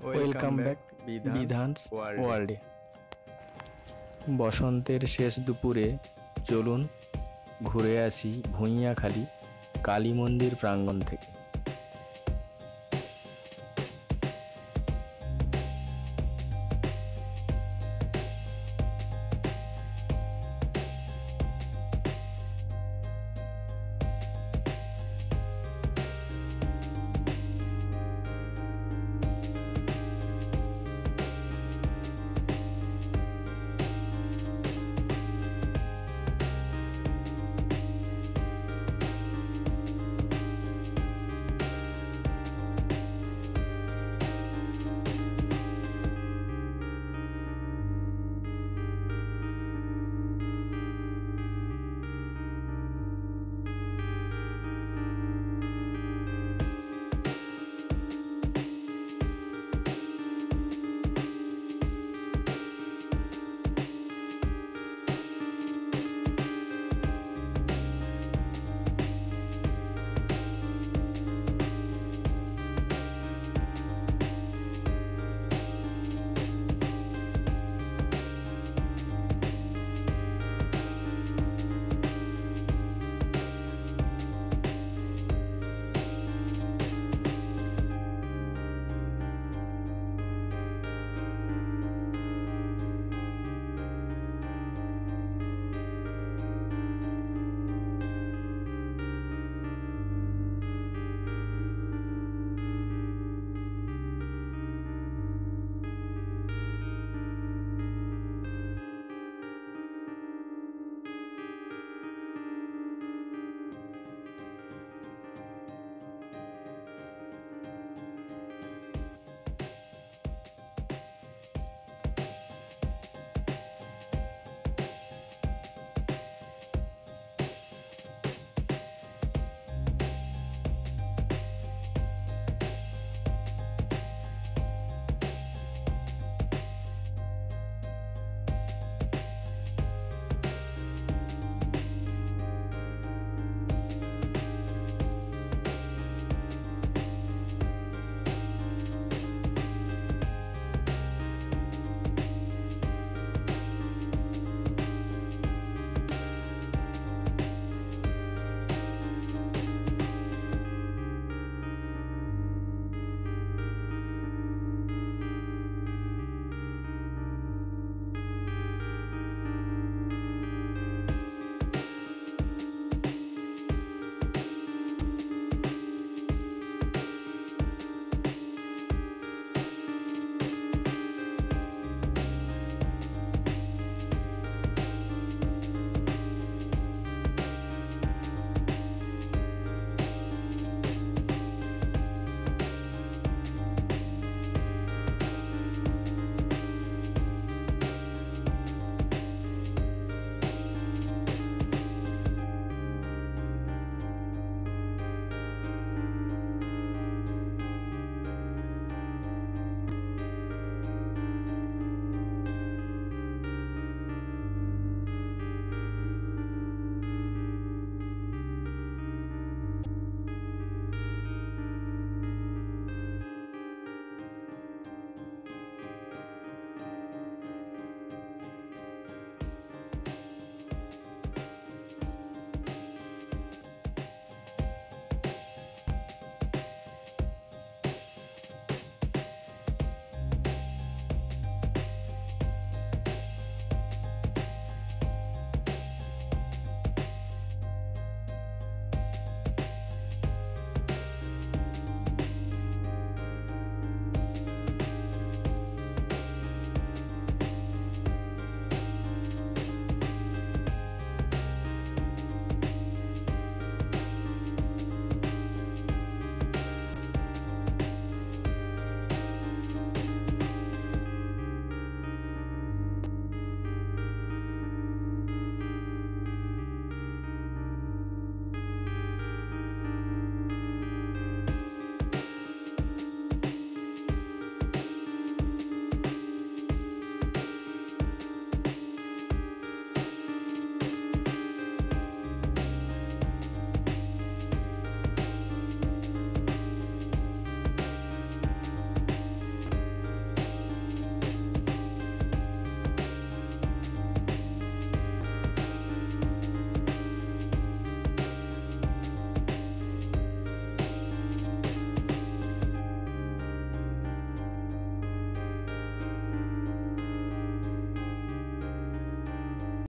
Welcome back বিধানস ওয়ার্ল্ডে বসন্তের শেষ দুপুরে চলুন ঘুরে আসি ভুঁইয়াখালী কালী মন্দির প্রাঙ্গণ থেকে।